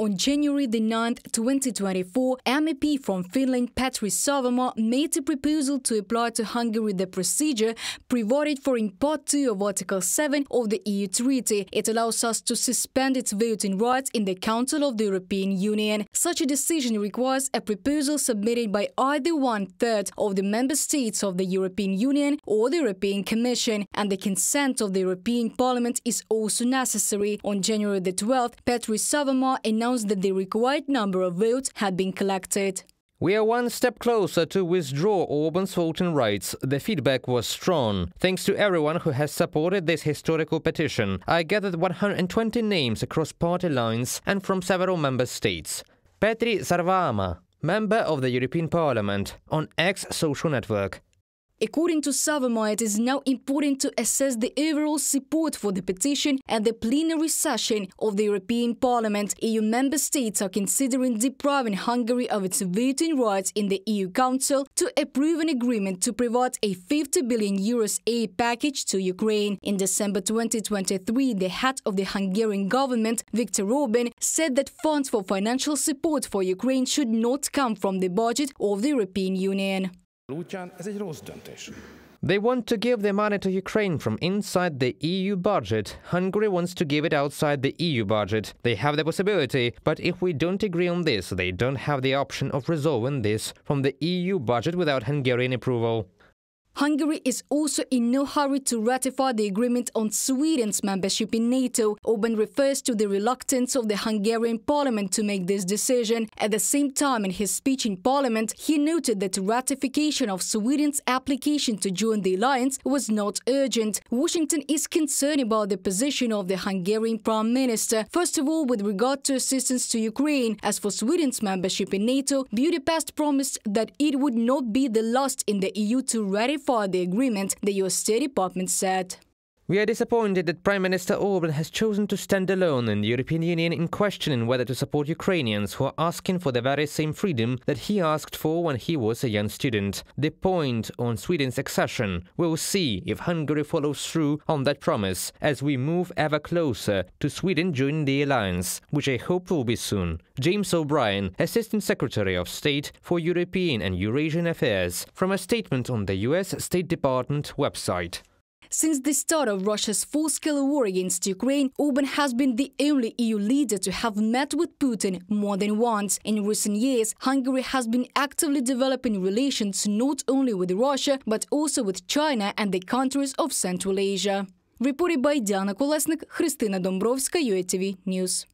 On January the 9th, 2024, MEP from Finland Petri Sarvamaa made a proposal to apply to Hungary the procedure provided for in Part 2 of Article 7 of the EU Treaty. It allows us to suspend its voting rights in the Council of the European Union. Such a decision requires a proposal submitted by either one-third of the member states of the European Union or the European Commission, and the consent of the European Parliament is also necessary. On January the 12th, Petri Sarvamaa announced that the required number of votes had been collected. We are one step closer to withdraw Orban's voting rights. The feedback was strong. Thanks to everyone who has supported this historical petition, I gathered 120 names across party lines and from several member states. Petri Sarvamaa, member of the European Parliament, on X social network. According to Sarvamaa, it is now important to assess the overall support for the petition at the plenary session of the European Parliament. EU member states are considering depriving Hungary of its voting rights in the EU Council to approve an agreement to provide a 50 billion euros aid package to Ukraine. In December 2023, the head of the Hungarian government, Viktor Orban, said that funds for financial support for Ukraine should not come from the budget of the European Union. They want to give the money to Ukraine from inside the EU budget. Hungary wants to give it outside the EU budget. They have the possibility, but if we don't agree on this, they don't have the option of resolving this from the EU budget without Hungarian approval. Hungary is also in no hurry to ratify the agreement on Sweden's membership in NATO. Orban refers to the reluctance of the Hungarian parliament to make this decision. At the same time, in his speech in parliament, he noted that ratification of Sweden's application to join the alliance was not urgent. Washington is concerned about the position of the Hungarian prime minister, first of all with regard to assistance to Ukraine. As for Sweden's membership in NATO, Budapest promised that it would not be the last in the EU to ratify the agreement, the US State Department said. We are disappointed that Prime Minister Orban has chosen to stand alone in the European Union in questioning whether to support Ukrainians who are asking for the very same freedom that he asked for when he was a young student. The point on Sweden's accession. We'll see if Hungary follows through on that promise as we move ever closer to Sweden joining the alliance, which I hope will be soon. James O'Brien, Assistant Secretary of State for European and Eurasian Affairs, from a statement on the US State Department website. Since the start of Russia's full-scale war against Ukraine, Orban has been the only EU leader to have met with Putin more than once. In recent years, Hungary has been actively developing relations not only with Russia, but also with China and the countries of Central Asia. Reported by Diana Kolesnik, Kristina Dombrovska, UATV News.